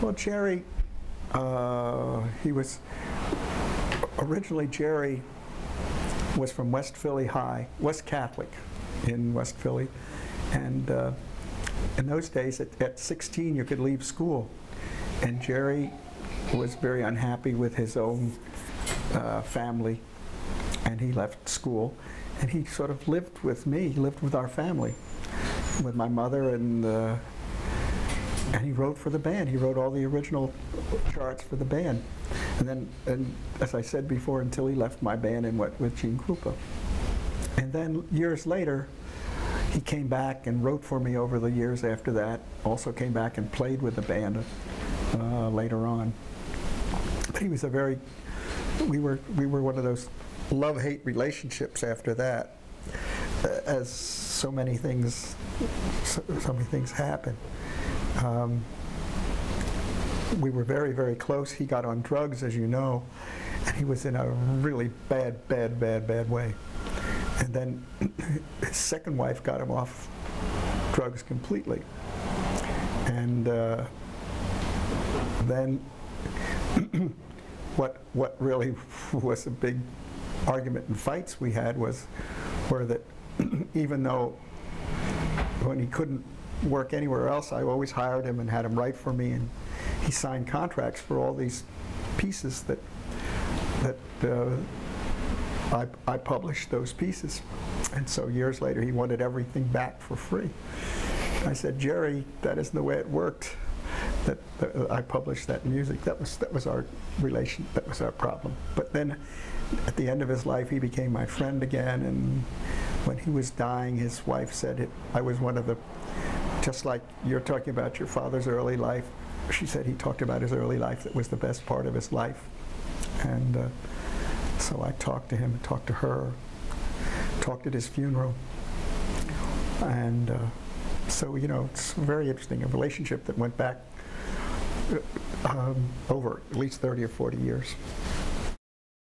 Well, Gerry, uh, he was, originally Gerry was from West Philly High, West Catholic in West Philly. And uh, in those days, at, at 16, you could leave school. And Gerry was very unhappy with his own uh, family, and he left school. And he sort of lived with me, he lived with our family, with my mother, and, uh, and he wrote for the band. He wrote all the original charts for the band. And then, and as I said before, until he left my band and went with Gene Krupa. And then years later, he came back and wrote for me over the years after that. Also came back and played with the band uh, later on. But he was a very, we were, we were one of those love-hate relationships after that, uh, as so many things, so, so many things happen. Um, we were very, very close. He got on drugs, as you know, and he was in a really bad, bad, bad, bad way. And then his second wife got him off drugs completely. And uh, then what, what really was a big argument and fights we had was were that even though when he couldn't work anywhere else, I always hired him and had him write for me, and he signed contracts for all these pieces that that uh, I, I published those pieces. And so years later, he wanted everything back for free. I said, Gerry, that isn't the way it worked. That, that I published that music. That was that was our relation. That was our problem. But then, at the end of his life, he became my friend again. And when he was dying, his wife said, it, "I was one of the, just like you're talking about your father's early life." She said he talked about his early life. That was the best part of his life. And uh, so I talked to him, and talked to her, talked at his funeral, and. Uh, so, you know, it's very interesting, a relationship that went back uh, um, over at least 30 or 40 years.